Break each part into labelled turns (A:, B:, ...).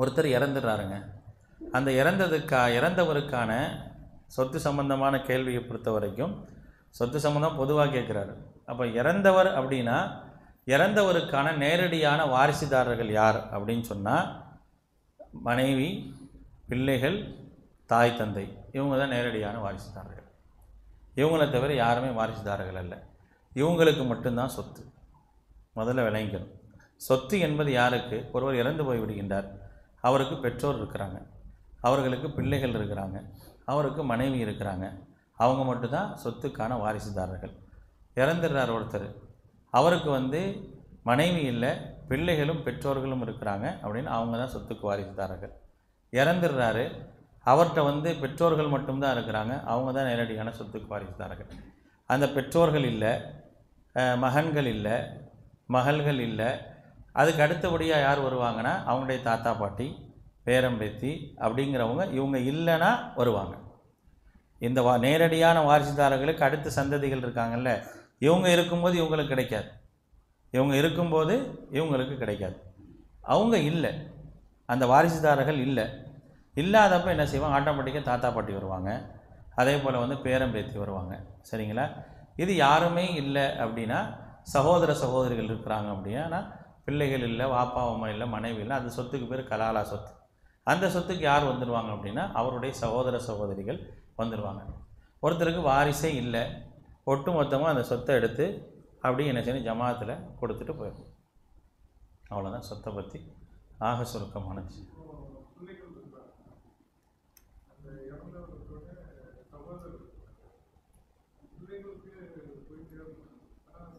A: ஒருத்தர் இறந்துடுறாருங்க. அந்த இறந்ததுக்கா இறந்தவருக்கான சொத்து சம்பந்தமான கேள்வியை பொறுத்த வரைக்கும் சொத்து சம்மந்தம் பொதுவாக கேட்குறாரு. அப்போ இறந்தவர் அப்படின்னா இறந்தவருக்கான நேரடியான வாரிசுதாரர்கள் யார் அப்படின்னு சொன்னால் மனைவி பிள்ளைகள் தாய் தந்தை. இவங்க தான் நேரடியான வாரிசுதாரர்கள். இவங்களை தவிர யாருமே வாரிசுதாரர்கள் அல்ல. இவங்களுக்கு மட்டும்தான் சொத்து. முதல்ல விளங்கிக்கணும். சொத்து என்பது யாருக்கு? ஒருவர் இறந்து போய் விடுகின்றார் அவருக்கு பெற்றோர் இருக்கிறாங்க. அவர்களுக்கு பிள்ளைகள் இருக்கிறாங்க. அவருக்கு மனைவி இருக்கிறாங்க. அவங்க மட்டும்தான் சொத்துக்கான வாரிசுதாரர்கள். இறந்துடுறார் ஒருத்தர். அவருக்கு வந்து மனைவி இல்லை பிள்ளைகளும் பெற்றோர்களும் இருக்கிறாங்க அப்படின்னு அவங்க தான் சொத்துக்கு வாரிசுதாரர்கள். இறந்துடுறாரு. அவர்கிட்ட வந்து பெற்றோர்கள் மட்டும்தான் இருக்கிறாங்க. அவங்க தான் நேரடியான சொத்துக்கு வாரிசுதாரர்கள். அந்த பெற்றோர்கள் இல்லை மகன்கள் இல்லை மகள்கள் இல்லை அதுக்கு அடுத்தபடியாக யார் வருவாங்கன்னா அவங்களுடைய தாத்தா பாட்டி பேரம்பேத்தி அப்படிங்கிறவங்க இவங்க இல்லைன்னா வருவாங்க. இந்த வா நேரடியான வாரிசுதாரர்களுக்கு அடுத்த சந்ததிகள் இருக்காங்கல்ல இவங்க இருக்கும்போது இவங்களுக்கு கிடைக்காது. இவங்க இருக்கும்போது இவங்களுக்கு கிடைக்காது. அவங்க இல்லை. அந்த வாரிசுதாரர்கள் இல்லை. இல்லாதப்ப என்ன செய்வாங்க? ஆட்டோமேட்டிக்காக தாத்தா பாட்டி வருவாங்க. அதே போல் வந்து பேரம்பேத்தி வருவாங்க. சரிங்களா? இது யாருமே இல்லை அப்படின்னா சகோதர சகோதரிகள் இருக்கிறாங்க அப்படின்னா பிள்ளைகள் இல்லை வாப்பா அம்மா இல்லை மனைவி இல்லை அந்த சொத்துக்கு பேர் கலாலா சொத்து. அந்த சொத்துக்கு யார் வந்துடுவாங்க அப்படின்னா அவருடைய சகோதர சகோதரிகள் வந்துடுவாங்க ஒருத்தருக்கு வாரிசே இல்லை ஒட்டு மொத்தமாக அந்த சொத்தை எடுத்து அப்படியே என்ன செய்யணும் ஜமாத்தில் கொடுத்துட்டு போயிடும். அவ்வளோதான் சொத்தை பற்றி ஆக சுருக்கமானது.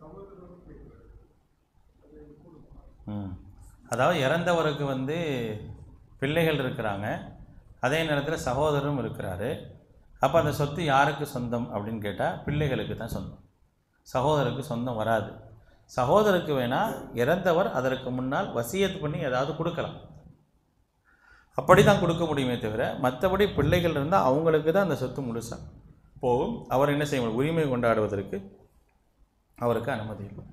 A: சகோதரர் அதாவது இறந்தவருக்கு வந்து பிள்ளைகள் இருக்கிறாங்க. அதே நேரத்தில் சகோதரரும் இருக்கிறாரு. அப்போ அந்த சொத்து யாருக்கு சொந்தம் அப்படின்னு கேட்டால் பிள்ளைகளுக்கு தான் சொந்தம். சகோதரருக்கு சொந்தம் வராது. சகோதரருக்கு வேணால் இறந்தவர் அதற்கு முன்னால் வசியத் பண்ணி ஏதாவது கொடுக்கலாம். அப்படி தான் கொடுக்க முடியுமே தவிர மற்றபடி பிள்ளைகள் இருந்தால் அவங்களுக்கு தான் அந்த சொத்து முழுசா போகும். அவர் என்ன செய்ய முடியும்? உரிமை கொண்டாடுவதற்கு அவருக்கு அனுமதி இல்லை.